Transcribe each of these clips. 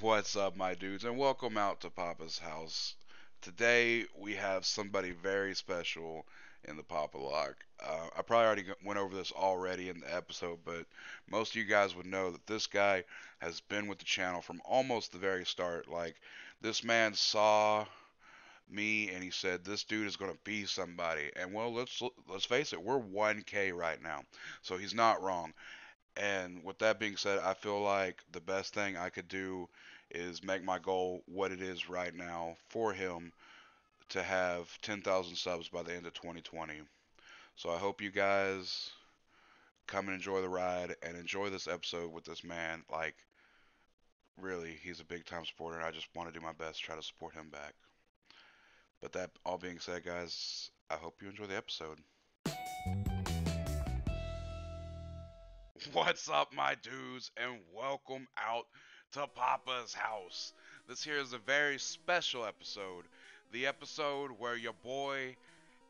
What's up, my dudes, and welcome out to Papa's house. Today we have somebody very special in the Papalocke. Uh, I probably already went over this already in the episode, but most of you guys would know that this guy has been with the channel from almost the very start. Like, this man saw me and he said this dude is going to be somebody and well let's let's face it we're 1k right now so he's not wrong and with that being said i feel like the best thing i could do is make my goal what it is right now for him to have 10,000 subs by the end of 2020 so i hope you guys come and enjoy the ride and enjoy this episode with this man. Like really he's a big time supporter and i just want to do my best to try to support him back. But that all being said, guys, I hope you enjoy the episode. What's up, my dudes, and welcome out to Papa's house. This here is a very special episode. The episode where your boy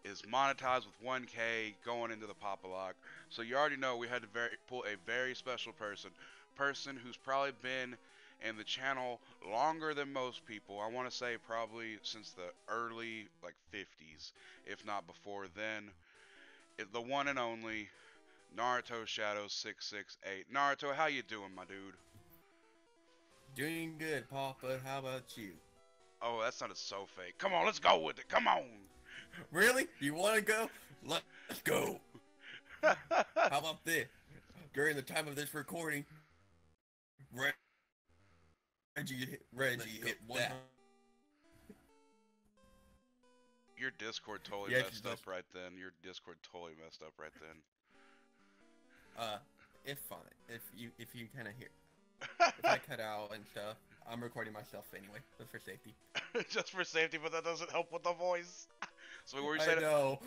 is monetized with 1K going into the Papalocke. So you already know we had to very, pull a very special person. Person who's probably been in the channel longer than most people. I want to say probably since the early like 50s, if not before then. The one and only Naruto Shadow 668. Naruto, how you doing, my dude? Doing good, Papa. How about you? Oh, that sounded so fake. Come on, let's go with it. Come on. Really? You want to go? Let's go. how about this? During the time of this recording, Reggie hit, Reggie hit that. Your Discord totally yeah, messed up right then. Your Discord totally messed up right then. Uh, if fine. If you if you kind of hear, if I cut out and stuff, I'm recording myself anyway, just for safety. just for safety, but that doesn't help with the voice. so what were you saying? I know.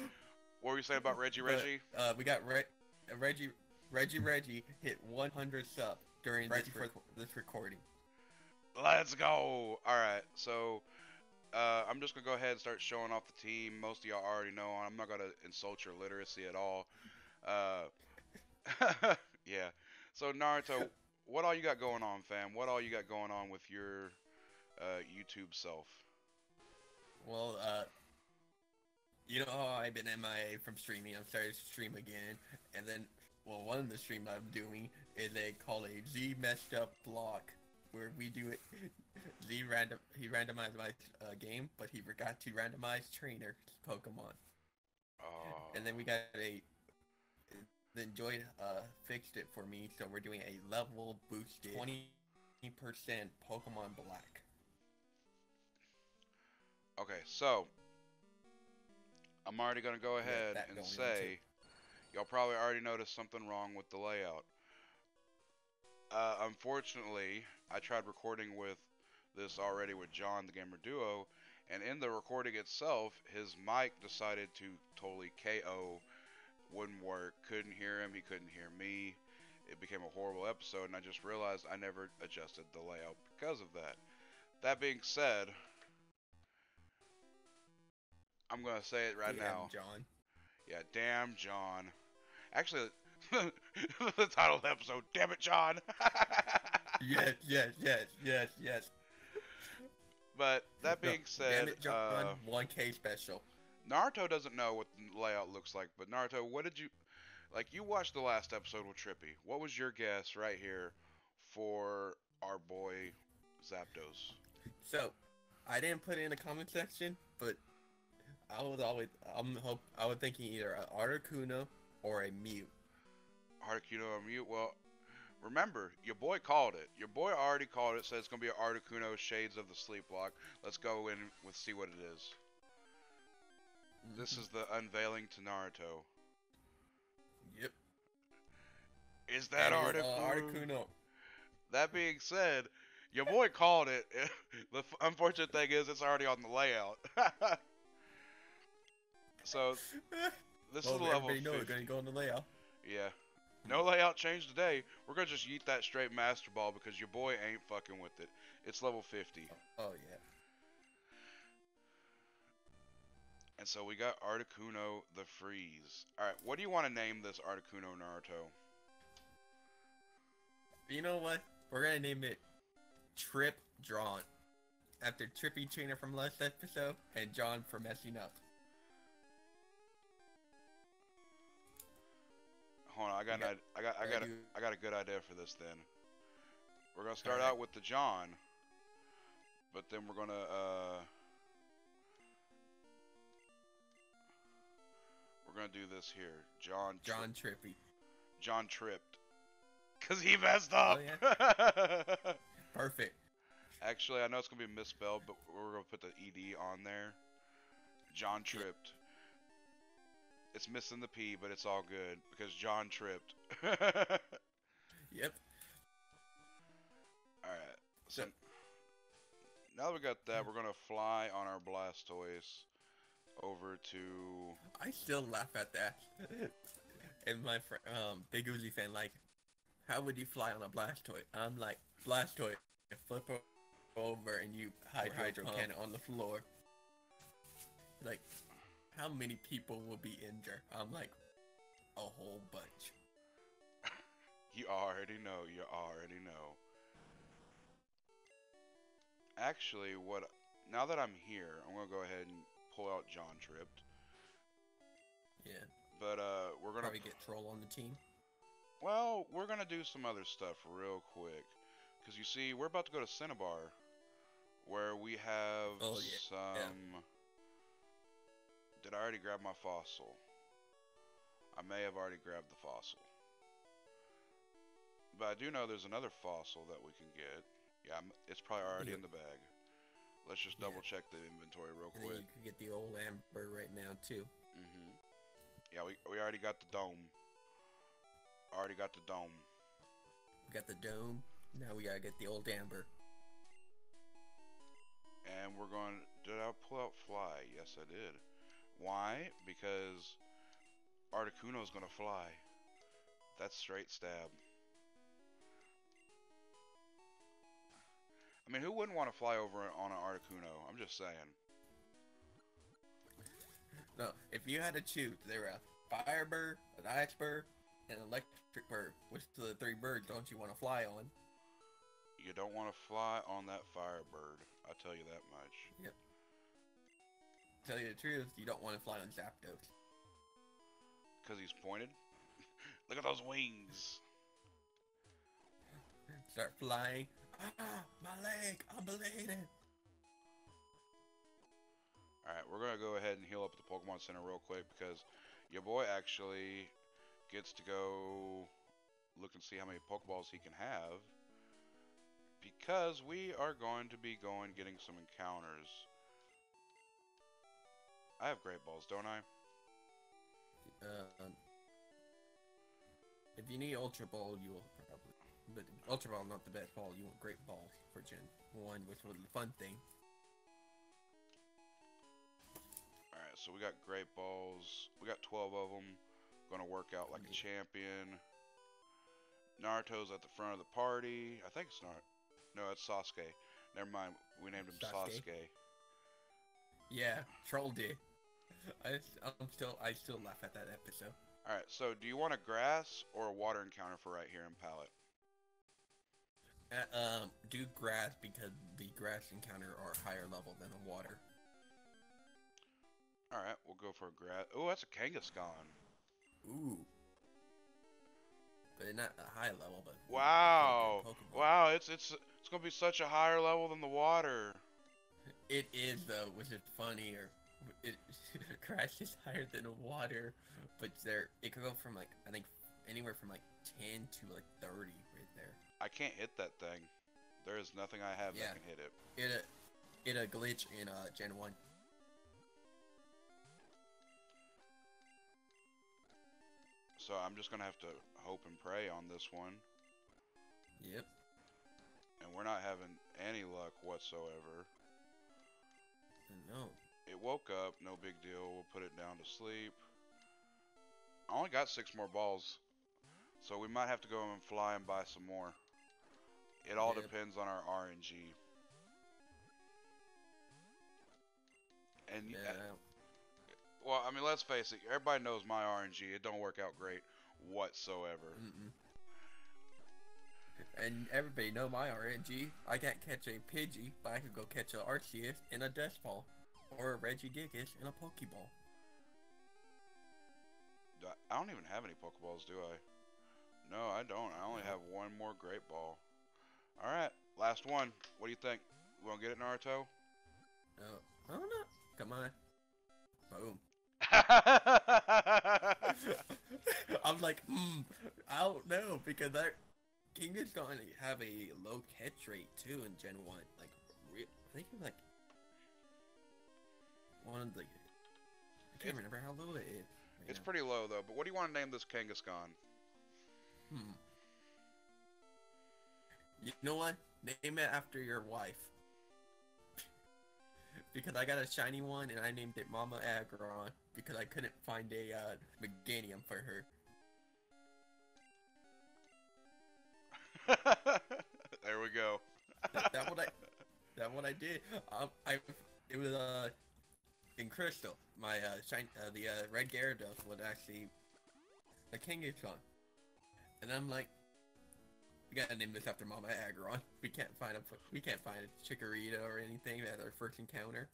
What were you saying about Reggie but, Reggie? Uh, we got Re- Reggie Reggie Reggie hit 100 subs during this, re- this recording. Let's go. All right, so uh, I'm just gonna go ahead and start showing off the team. Most of y'all already know. I'm not gonna insult your literacy at all. Uh, yeah. So Naruto, what all you got going on, fam? What all you got going on with your uh, YouTube self? Well, uh, you know how I've been MIA from streaming. I'm starting to stream again, and then, well, one of the streams I'm doing is a called a Z messed up block where we do it. Z random he randomized my uh, game, but he forgot to randomize trainer Pokemon. Oh. And then we got a then Joy uh, fixed it for me, so we're doing a level boosted 20% Pokemon Black. Okay, so I'm already gonna go ahead yeah, and say y'all probably already noticed something wrong with the layout. Uh, unfortunately, I tried recording with this already with John, the Gamer Duo, and in the recording itself, his mic decided to totally KO, wouldn't work, couldn't hear him, he couldn't hear me. It became a horrible episode, and I just realized I never adjusted the layout because of that. That being said, I'm gonna say it right damn now. John. Yeah, damn John. Actually, the title of the episode. Damn it, John. yes, yes, yes, yes, yes. But that being said, damn it, John. Uh, 1K special. Naruto doesn't know what the layout looks like, but Naruto, what did you like? You watched the last episode with Trippy. What was your guess right here for our boy Zapdos? So, I didn't put it in the comment section, but I was always I'm hope I was thinking either an Articuno or a Mew. Articuno or Mew. Well, remember, your boy called it. Your boy already called it. Said it's gonna be an Articuno Shades of the Sleep Block. Let's go in with see what it is. This is the unveiling to Naruto. Yep. Is that Articuno? Uh, Articuno? That being said, your boy called it. the unfortunate thing is, it's already on the layout. so this well, is level. Everybody know we're gonna go on the layout. Yeah. No layout change today. We're gonna just eat that straight Master Ball because your boy ain't fucking with it. It's level 50. Oh, yeah. And so we got Articuno the Freeze. Alright, what do you want to name this Articuno Naruto? You know what? We're gonna name it Trip drawn. After Trippy Trainer from last episode and John for messing up. Hold on, I got, You an, I got, I got, a, I got a good idea for this. Then we're gonna start Alright. out with the John, but then we're gonna, uh, we're gonna do this here. John, tri- John Trippy. John tripped, cause he messed up. Oh, Perfect. Actually, I know it's gonna be misspelled, but we're gonna put the ed on there. John tripped. It's missing the p, but it's all good because John tripped. Yep. Alright, so So- now that we got that, hmm. we're gonna fly on our Blastoise over to. I still laugh at that. and my friend, um, Big Uzi fan, like, how would you fly on a Blastoise? I'm like, Blastoise, flip over and you hide Hydro hydro pump. cannon on the floor. Like, how many people will be injured? I'm like, a whole bunch. You already know, you already know. Actually, what. Now that I'm here, I'm gonna go ahead and pull out John Tripped. Yeah. But, uh, we're gonna. Probably get Troll on the team. Well, we're gonna do some other stuff real quick. Because you see, we're about to go to Cinnabar. Where we have Oh, yeah, some. yeah. Did I already grab my fossil? I may have already grabbed the fossil. But I do know there's another fossil that we can get. Yeah, it's probably already Yeah. in the bag. Let's just Yeah. double check the inventory real And quick. you could get the old Amber right now, too. hmm Yeah, we, we already got the dome. Already got the dome. We got the Dome. Now we gotta get the old Amber. And we're going. Did I pull out fly? Yes, I did. Why? Because Articuno's gonna fly. That's straight stab. I mean, who wouldn't want to fly over on an Articuno? I'm just saying. No, if you had to choose, there were a Firebird, an Ice Bird, and an Electric Bird. Which of the three birds don't you want to fly on? You don't want to fly on that Firebird. I tell you that much. Yep. Tell you the truth, you don't want to fly on Zapdos. Cause he's pointed. Look at those wings. Start flying. Ah, my leg, I'm bleeding. Alright, we're gonna go ahead and heal up at the Pokemon Center real quick because your boy actually gets to go look and see how many Pokeballs he can have. Because we are going to be going getting some encounters. I have Great Balls, don't I? Um, if you need Ultra Ball, you will probably. But Ultra Ball not the best ball. You want Great Ball for Gen 1, which was the fun thing. Alright, so we got Great Balls. We got 12 of them. Gonna work out like a mm-hmm. champion. Naruto's at the front of the party. I think it's not. No, it's Sasuke. Never mind. We named him Sasuke? Sasuke. Yeah, Troll did. I, I'm still, I still laugh at that episode. Alright, so do you want a grass or a water encounter for right here in Pallet? Uh, um, do grass because the grass encounter are higher level than the water. Alright, we'll go for a grass. Oh, that's a Kangaskhan. Ooh. But not a high level, but Wow. Wow, it's it's it's gonna be such a higher level than the water. It is though, which is funnier. It crash is higher than the water, but there it could go from like I think anywhere from like ten to like thirty right. I can't hit that thing. There is nothing I have Yeah. that can hit it. It a it a glitch in uh Gen one. So I'm just gonna have to hope and pray on this one. Yep. And we're not having any luck whatsoever. No. It woke up, no big deal. We'll put it down to sleep. I only got six more balls. So we might have to go and fly and buy some more. It all Yep. depends on our RNG. And Yeah. Uh, well, I mean, let's face it. Everybody knows my RNG. It don't work out great whatsoever. Mm-mm. And everybody know my RNG. I can't catch a Pidgey, but I could go catch a Arceus in a Death Ball. Or a Regigigas in a Pokeball. Do I, I don't even have any Pokeballs, do I? No, I don't. I only have one more Great Ball. Alright, last one. What do you think? We gonna get it, Naruto? Oh, I don't know. Come on. Boom. I'm like, hmm, I don't know because that King is going to have a low catch rate too in Gen One. Like, I think it's like one of the. I can't It's- remember how low it is. right it's now. pretty low though, but what do you want to name this Kangaskhan? Hmm. You know what? Name it after your wife. because I got a shiny one and I named it Mama Aggron because I couldn't find a uh, Meganium for her. there we go. That, that what I that what I did. Um, I it was uh in Crystal. My uh shine uh, the uh, red Gyarados was actually a Kangaskhan, and I'm like, we gotta name this after Mama Aggron. We can't find a we can't find a Chikorita or anything at our first encounter.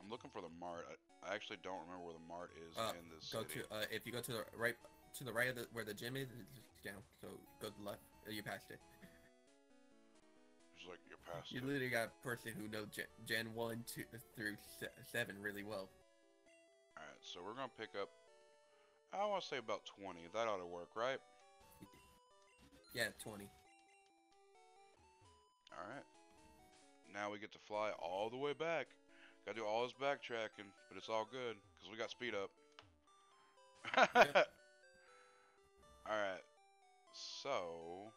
I'm looking for the mart. I, I actually don't remember where the mart is Uh, in this Go city. to uh if you go to the right to the right of the where the gym is, it's down. So go to the left. uh, You passed it. It's like you're past You it. literally got a person who knows Gen, Gen one two through se- seven really well. Alright, so we're gonna pick up. I want to say about 20. That ought to work, right? Yeah, twenty. Alright. Now we get to fly all the way back. Gotta do all this backtracking, but it's all good, because we got speed up. Yep. Alright. So.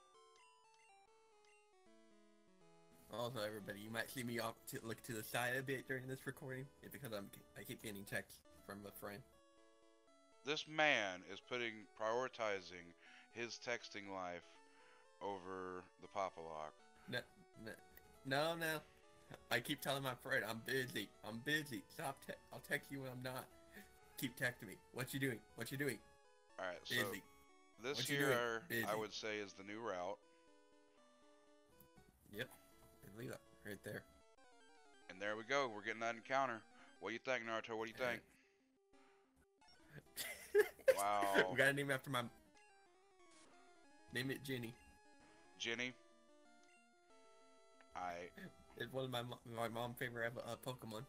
Also, everybody, you might see me off to look to the side a bit during this recording, it's because I'm I keep getting texts from a friend. This man is putting, prioritizing his texting life over the Papalocke. No, no, no. I keep telling my friend I'm busy. I'm busy. Stop. Te- I'll text you when I'm not. Keep texting me. What you doing? What you doing? Alright, so Busy. this What here, I would say, is the new route. Yep. Leave that right there. And there we go. We're getting that encounter. What do you think, Naruto? What do you think? Wow. we gotta name after my. Name it Jenny. Jenny. I It's one of my my mom favorite uh, Pokemon.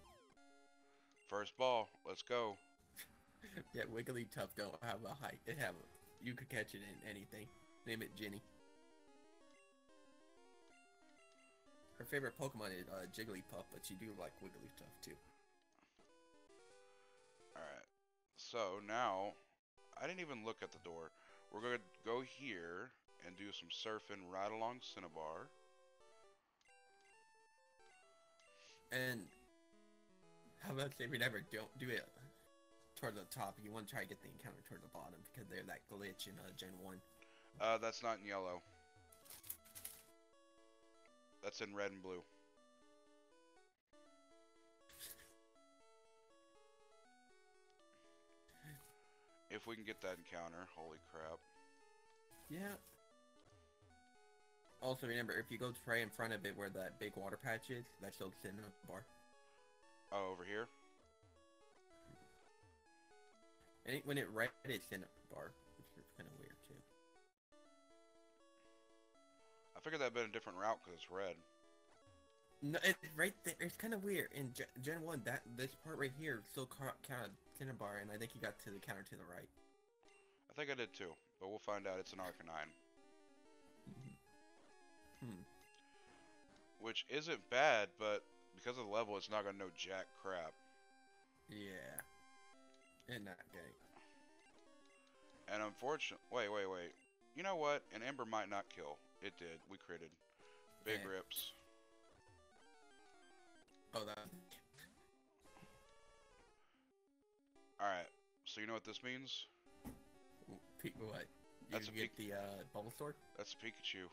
first ball. Let's go. Yeah, Wigglytuff don't have a height. It have a, you could catch it in anything. Name it Jenny. Her favorite Pokemon is uh, Jigglypuff, but she do like Wigglytuff too. All right. So now, I didn't even look at the door. We're gonna go here and do some surfing right along Cinnabar. And how about say we never don't do it toward the top? You want to try to get the encounter toward the bottom because they're that glitch in uh, Gen One. Uh, that's not in yellow. That's in red and blue. If we can get that encounter, holy crap. Yeah. Also remember, if you go right in front of it where that big water patch is, that's still Cinnabar. Oh, over here? And it, when it red, it's Cinnabar, which is kind of weird too. I figured that'd been a different route because it's red. No, it's right there. It's kind of weird. In Gen, Gen 1, that this part right here still counted Cinnabar, and I think you got to the counter to the right. I think I did too, but we'll find out. It's an Arcanine. Hmm. Which isn't bad, but because of the level, it's not gonna know jack crap. Yeah. In that game. And unfortunately, wait, wait, wait. You know what? An Ember might not kill. It did. We critted. Big Yeah. rips. Oh, that. Alright, so you know what this means? What? You That's a get the uh, Bulbasaur? That's a Pikachu.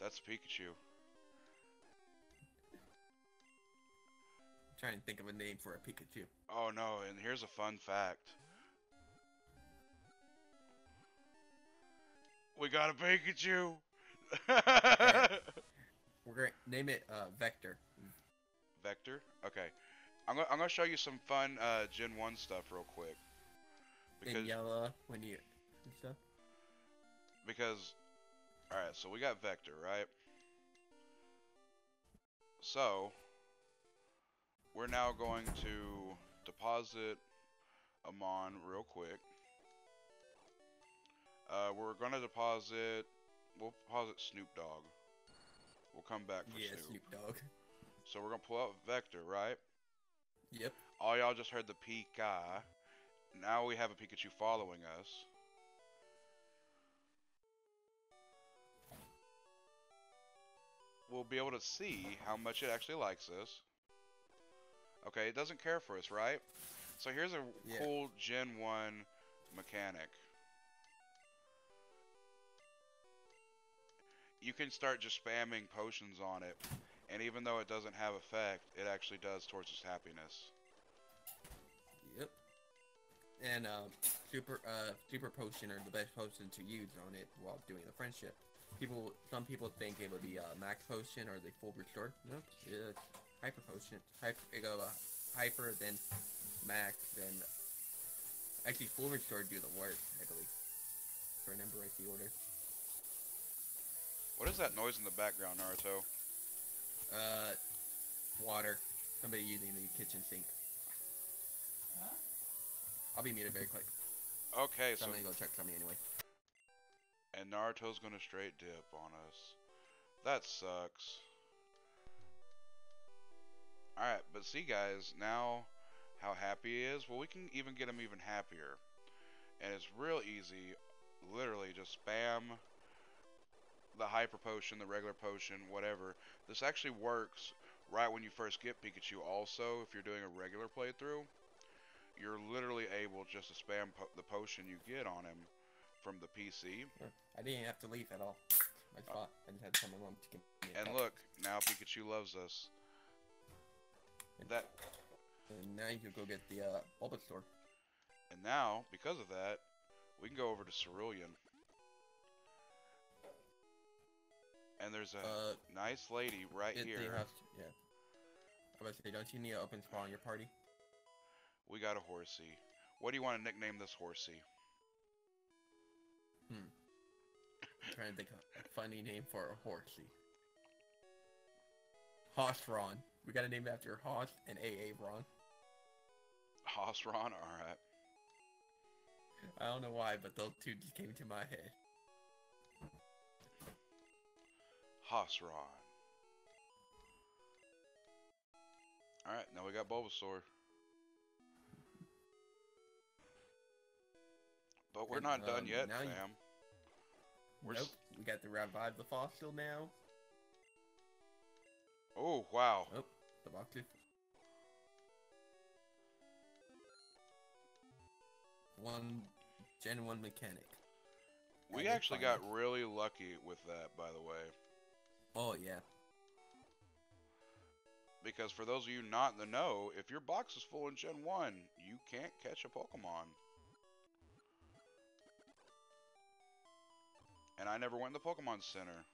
That's a Pikachu. I'm trying to think of a name for a Pikachu. Oh no, and here's a fun fact. We got a Pikachu. We're gonna name it uh, Vector. Vector. Okay. I'm gonna I'm gonna show you some fun uh, Gen One stuff real quick. In yellow when you stuff. because all right, so we got Vector, right? So we're now going to deposit Amon real quick. Uh, we're gonna deposit. We'll deposit Snoop Dogg. We'll come back for Yeah, Snoop. Snoop Dogg. So we're gonna pull out Vector, right? Yep. All y'all just heard the Pika. Now we have a Pikachu following us. We'll be able to see how much it actually likes us. Okay, it doesn't care for us, right? So here's a Yeah. cool Gen 1 mechanic. You can start just spamming potions on it, and even though it doesn't have effect, it actually does towards its happiness. Yep. And um, super uh, super potion are the best potion to use on it while doing the friendship. People, some people think it would be uh, max potion or the full restore. No, it's hyper potion. Hyper, it go uh, hyper, then max, then actually full restore do the work, I believe. If I remember right the order. What is that noise in the background, Naruto? Uh, water. Somebody using the kitchen sink. Huh? I'll be muted very quick. Okay, So so I'm gonna go check something anyway. And Naruto's gonna straight dip on us. That sucks. Alright, but see guys, now how happy he is? Well, we can even get him even happier. And it's real easy. Literally just spam the hyper potion, the regular potion, whatever. This actually works right when you first get Pikachu also if you're doing a regular playthrough. You're literally able just to spam po the potion you get on him from the PC. Yeah, I didn't have to leave at all. My spot. I just had my mom to And look, now Pikachu loves us. That And now you can go get the uh, Bulbasaur. and now, because of that, we can go over to Cerulean. And there's a Uh, nice lady right it, here. have, yeah. I was say, don't you need an open spot on your party? We got a horsey. What do you want to nickname this horsey? Trying to think of a funny name for a horsey. Hossron. We gotta name it after Hoss and AA Ron. Hossron? Alright. I don't know why, but those two just came to my head. Hossron. Alright, now we got Bulbasaur. But we're And, not done um, yet, fam. We're nope. s- We got to revive the fossil now. Oh, wow. Oh, the box is... One Gen 1 mechanic. We Yeah, actually got really lucky with that, by the way. Oh, yeah. Because for those of you not in the know, if your box is full in Gen 1, you can't catch a Pokemon. And I never went to the Pokemon Center,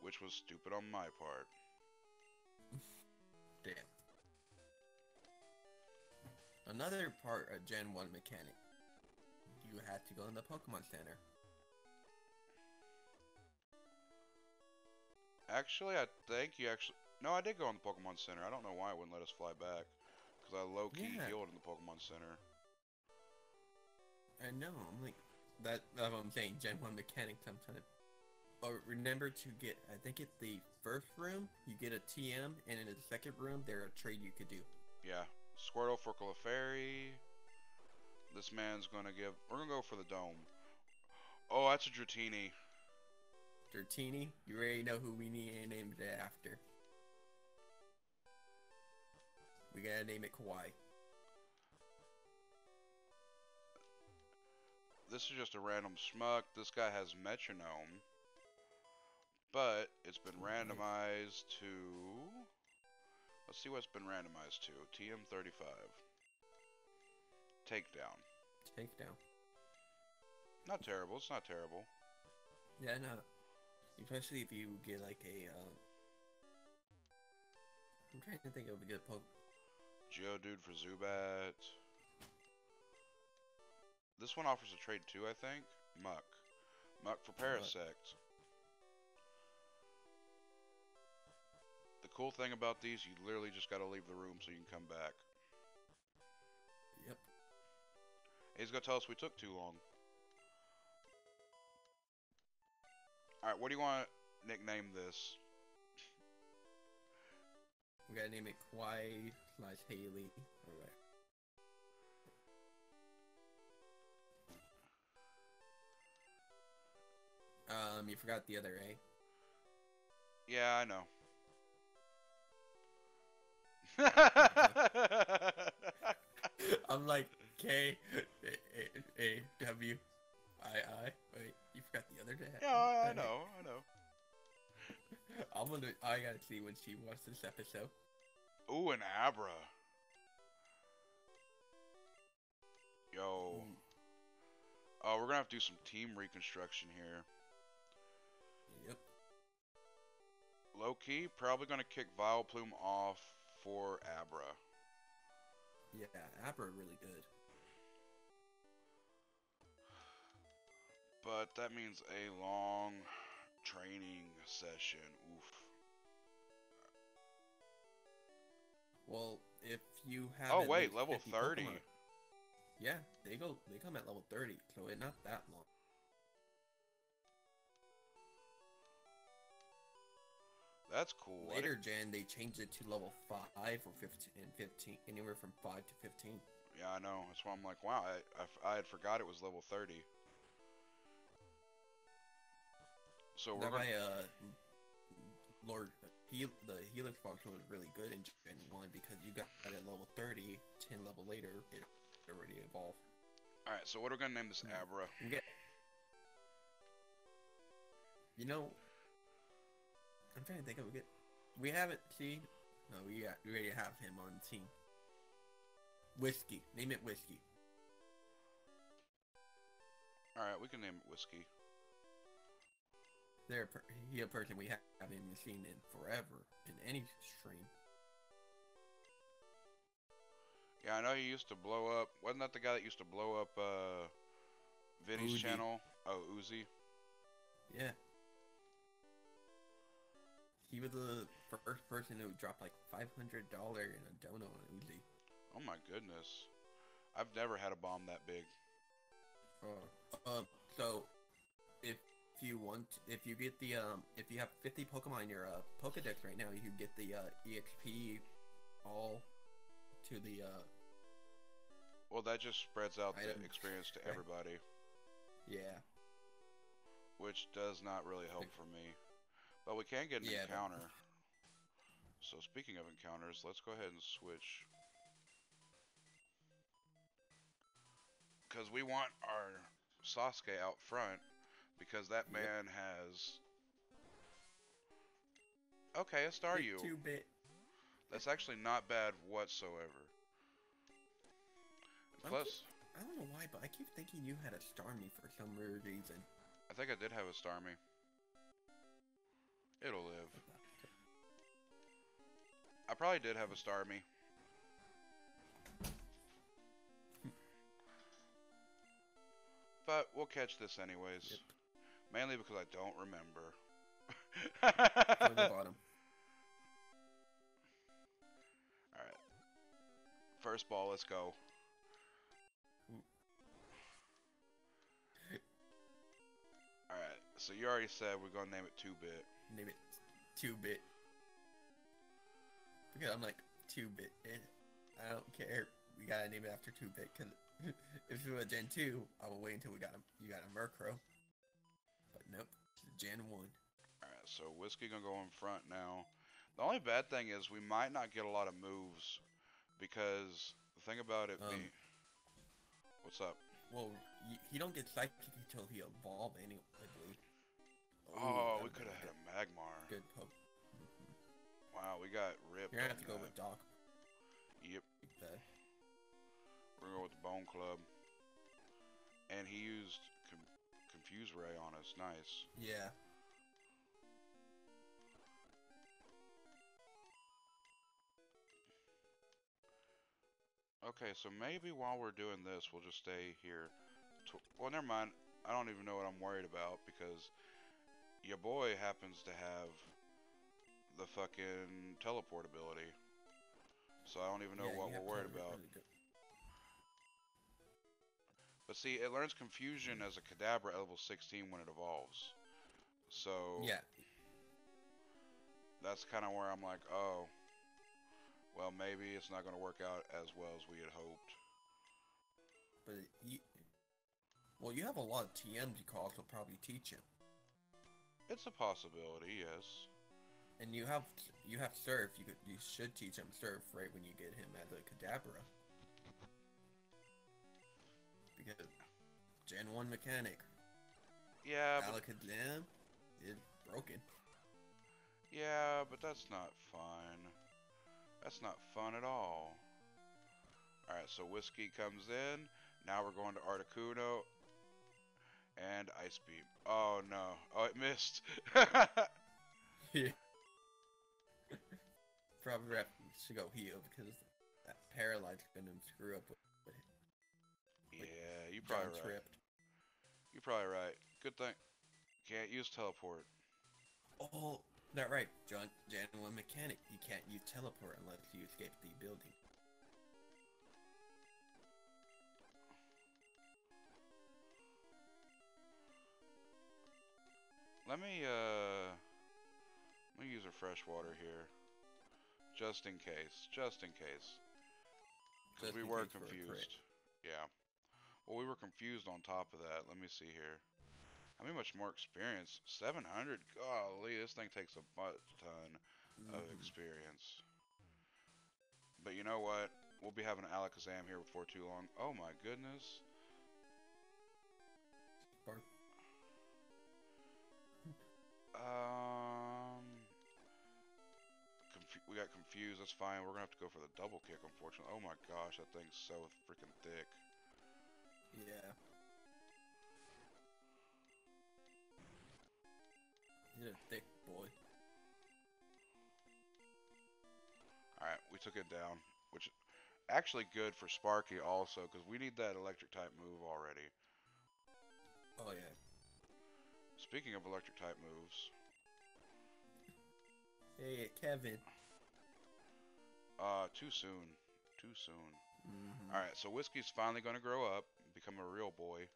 which was stupid on my part. Damn. Another part of Gen 1 mechanic. You had to go in the Pokemon Center. Actually, I think you actually... No, I did go in the Pokemon Center. I don't know why it wouldn't let us fly back. Because I low-key Yeah. healed in the Pokemon Center. I know, I'm like, that, that's what I'm saying, Gen 1 mechanic sometimes. But remember to get, I think it's the first room, you get a TM, and in the second room, there's a trade you could do. Yeah. Squirtle for Clefairy. This man's gonna give... We're gonna go for the Dome. Oh, that's a Dratini. Dratini, you already know who we need to name it after. We gotta name it Kawaii. This is just a random schmuck. This guy has Metronome. But it's been randomized to... Let's see what's been randomized to. TM35. Takedown. Take down. Not terrible. It's not terrible. Yeah, no. Especially if you get like a. Um... I'm trying to think of a good poke. Geodude for Zubat. This one offers a trade too, I think. Muck. Muck for Parasect. The cool thing about these, you literally just gotta leave the room so you can come back. Yep. He's gonna tell us we took too long. Alright, what do you want to nickname this? We gotta name it Kwai slash Haley. Alright. Um, you forgot the other A. Yeah, I know. I'm like K A, A, W I I. Wait, you forgot the other day. yeah, I, I know, I know. I'm gonna. I gotta see when she watched this episode. Ooh, an Abra. Yo. Mm, Oh, we're gonna have to do some team reconstruction here. Low key, probably gonna kick Vileplume off for Abra. Yeah, Abra really good. But that means a long training session. Oof. Well, if you have. Oh wait, level 30. Pokemon- Yeah, they go. They come at level 30, so it's not that long. That's cool. Later gen, they changed it to level 5 or 15 15, anywhere from 5 to 15. Yeah, I know. That's why I'm like, wow, I I had forgot it was level 30. So we're why, uh, Lord, he, the Helix function was really good in Gen 1 because you got it at level 30, 10 level later, it already evolved. Alright, so what are we gonna name this. Abra? Get. You know, I'm trying to think of a good. We haven't seen. No, we got. We already have him on the team. Whiskey. Name it Whiskey. Alright, we can name it Whiskey. They're he a person we haven't seen in forever in any stream. Yeah, I know he used to blow up. Wasn't that the guy that used to blow up uh, Vinny's Uzi. channel? Oh, Uzi. Yeah. He was the first person who dropped like five hundred dollar in a dono on Uzi. Oh my goodness. I've never had a bomb that big. Uh, um, so if you want, if you get the um, if you have 50 Pokemon in your uh, Pokedex right now, you can get the uh, EXP all to the uh, Well, that just spreads out the experience to Right. everybody, yeah. which does not really help for me. But we can get an Yeah, but- encounter. So speaking of encounters, let's go ahead and switch. Because we want our Sasuke out front, because that Yep. man has... Okay, a Staryu. Two bit. That's actually not bad whatsoever. I'm Plus, I don't know why, but I keep thinking you had a Starmie for some weird reason. I think I did have a Starmie. It'll live. I probably did have a Starmie. But we'll catch this anyways. Yep. Mainly because I don't remember. The bottom. Alright. First ball, let's go. Alright, so you already said we're gonna name it 2-bit. Name it two bit. Because I'm like two bit. eh, I don't care. We gotta name it after two bit because if it was Gen two, I will wait until we got a you got a Murkrow. But nope, Gen one. Alright, so Whiskey gonna go in front now. The only bad thing is we might not get a lot of moves because the thing about it Um, being... What's up? Well, he don't get psychic until he evolve anyway. I believe. Ooh, Oh, we could have had a Magmar. good. Poke. Wow, we got ripped. You're gonna have to go that. with Doc. Yep, The, we're going with the Bone Club. And he used com- Fuse Ray on us. Nice. Yeah. Okay, so maybe while we're doing this, we'll just stay here. To well, never mind. I don't even know what I'm worried about because your boy happens to have the fucking teleport ability. So I don't even know Yeah, what we're worried about. really But see, it learns Confusion as a Kadabra at level 16 when it evolves. So Yeah. that's kind of where I'm like, oh, well, maybe it's not going to work out as well as we had hoped. But you, well, you have a lot of TMs you can also probably teach him, It's a possibility, yes. and you have you have surf. You could you should teach him surf right when you get him as a Kadabra. Because Gen One mechanic, Yeah, but, Alakazam, is broken. yeah, but that's not fun. That's not fun at all. Alright, so Whiskey comes in. Now we're going to Articuno. And Ice Beam. Oh, no. Oh, it missed. Yeah. Probably have to go heal because that paralyze gonna screw up with yeah, you probably right. tripped. You're probably right. Good thing. Can't use teleport. Oh, that right, John. Gen One mechanic. You can't use teleport unless you escape the building. Let me, uh... Let me use a fresh water here. Just in case. Just in case. Because we were case for a crit. confused. Yeah. Well, we were confused on top of that. Let me see here. How many much more experience? 700? Golly, this thing takes a butt ton of Mhm. experience. But you know what? We'll be having Alakazam here before too long. Oh my goodness. Confused. That's fine. We're gonna have to go for the double kick, unfortunately. Oh my gosh, that thing's so freaking thick. Yeah. He's a thick boy. All right, we took it down, which actually good for Sparky also, because we need that electric type move already. Oh yeah. Speaking of electric type moves, Hey, Kevin. Uh, too soon, too soon. Mhm. All right, so Whiskey's finally gonna grow up, become a real boy.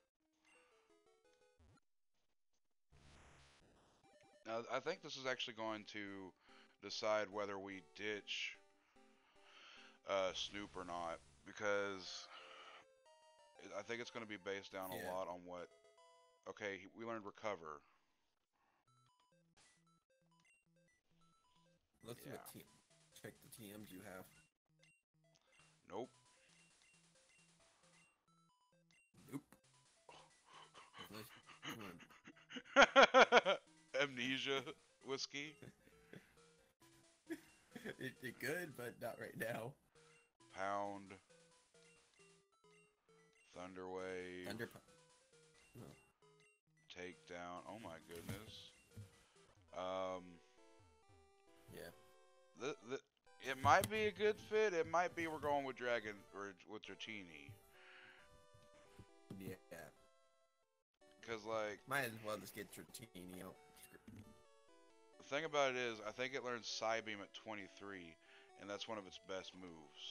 Now, I think this is actually going to decide whether we ditch uh, Snoop or not, because I think it's going to be based down a Yeah. lot on what. Okay, we learned recover. Let's see Yeah. what T- check the TMs you have. Nope. Nope. Amnesia whiskey. it, it good, but not right now. Pound. Thunderwave. Thunder. Oh, Takedown. Oh my goodness. Um. yeah. The, the, it might be a good fit. It might be we're going with Dragon or with Dratini. Yeah. Cause like Might as well just get Tratini out. the thing about it is, I think it learns Psybeam at 23, and that's one of its best moves.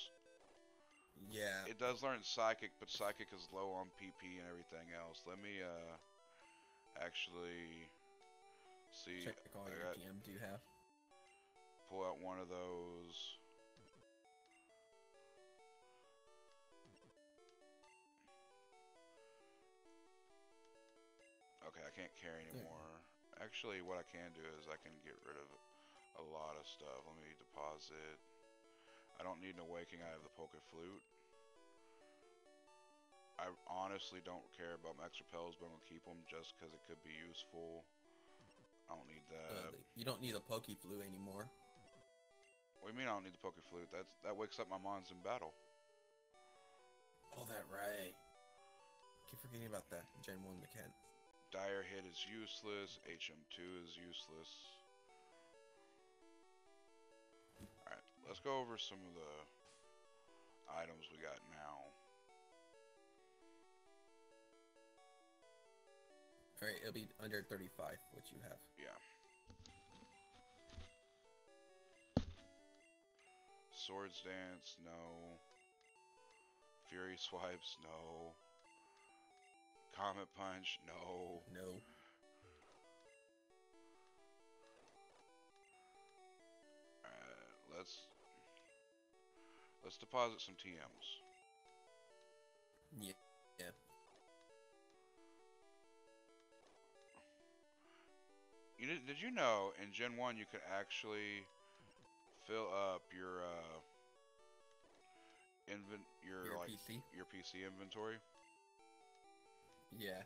Yeah. It does learn Psychic, but Psychic is low on PP and everything else. Let me uh actually see. Check all I your got- you have. Pull out one of those. Okay, I can't carry anymore. Actually, what I can do is I can get rid of a lot of stuff. Let me deposit. I don't need an awakening. I have the Poke Flute. I honestly don't care about Max Repels, but I'm gonna keep them just because it could be useful. I don't need that. Uh, you don't need a Poke Flu anymore. What do you mean I don't need the Poke Flute? That's that wakes up my mons in battle. Oh, that right. Keep forgetting about that. Gen 1 mechanic. Dire Hit is useless. HM2 is useless. Alright, let's go over some of the items we got now. Alright, it'll be under 35, what you have. Yeah. Swords Dance, no. Fury Swipes, no. Comet Punch, no. No. Alright, let's let's deposit some TMs. Yeah. Yeah. You did, did you know in Gen 1 you could actually fill up your uh invent your, Your like PC? your PC inventory? Yeah.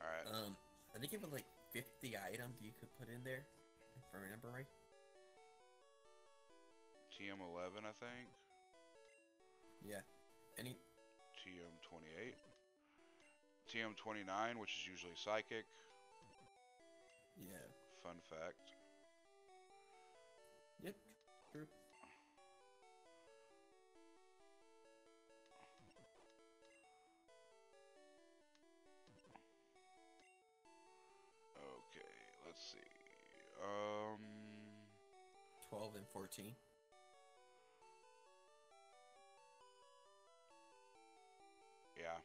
Alright. Um, I think it was like 50 items you could put in there, if I remember right. TM11 I think. Yeah. Any? TM28. TM29, which is usually psychic. Yeah. Fun fact. Yep. True. Okay, let's see. Um, 12 and 14. yeah.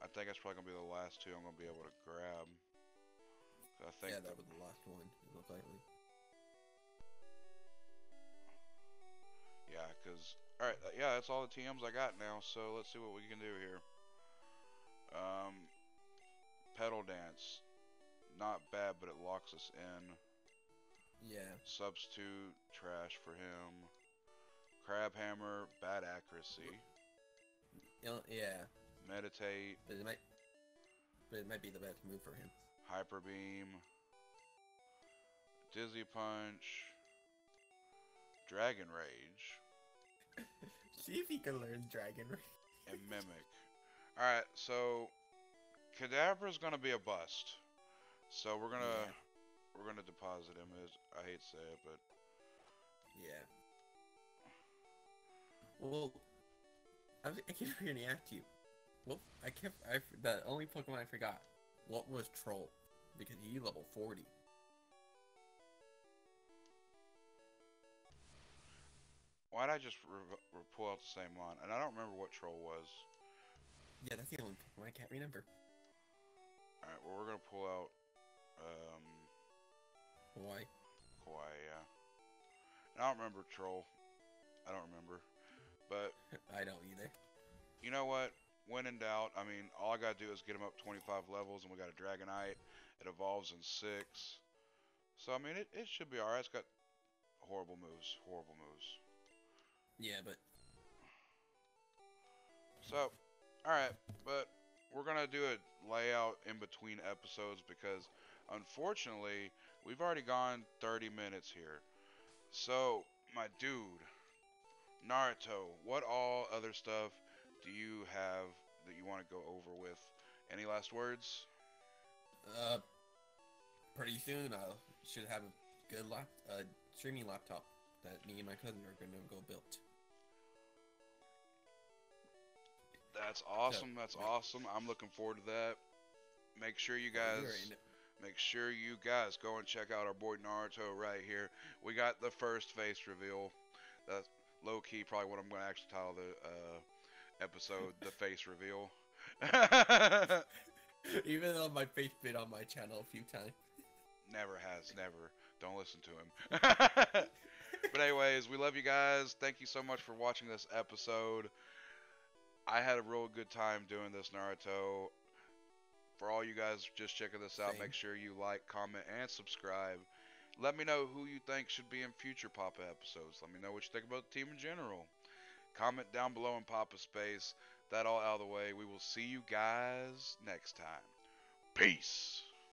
I think that's probably gonna be the last two I'm gonna be able to grab. I think Yeah, that was the last one. It looked like. Yeah, because all right, uh, yeah, that's all the TMs I got now. So let's see what we can do here. Um, petal dance, not bad, but it locks us in. Yeah. Substitute, trash for him. Crabhammer, bad accuracy. Yeah. Meditate, But it might. But it might be the best move for him. Hyper beam, dizzy punch, dragon rage, See if he can learn Dragon Rage. and mimic. All right, so Kadabra's gonna be a bust. So we're gonna Yeah. we're gonna deposit him. As I hate to say it, but Yeah. Well, I, was, I keep forgetting to ask you. Well, I kept. I the only Pokemon I forgot. What was Troll? Because he level 40. why'd I just pull out the same one? And I don't remember what troll was. Yeah, that's the only one I can't remember. All right, well we're gonna pull out um Why? Kawhi, yeah. And I don't remember troll. I don't remember, but I don't either. you know what? When in doubt, I mean, all I gotta do is get him up 25 levels, and we got a Dragonite. It evolves in six. So I mean, it, it should be alright. It's got horrible moves, horrible moves. Yeah, but So, alright, but we're gonna do a layout in between episodes because unfortunately we've already gone 30 minutes here. So, my dude, Naruto, what all other stuff do you have that you want to go over with? Any last words? uh, pretty soon I should have a good lap, uh, streaming laptop that me and my cousin are gonna go build. That's awesome. That's yeah. awesome. I'm looking forward to that. Make sure you You guys Make sure you guys go and check out our boy Naruto right here. We got the first face reveal. That's low key, probably what I'm going to actually title the uh, episode, the face reveal. Even though my face been on my channel a few times. Never has, never. Don't listen to him. but anyways, we love you guys. Thank you so much for watching this episode. I had a real good time doing this Naruto. For all you guys just checking this out, Same. make sure you like, comment, and subscribe. Let me know who you think should be in future Papa episodes. Let me know what you think about the team in general. Comment down below in Papa Space. That all out of the way. We will see you guys next time. Peace.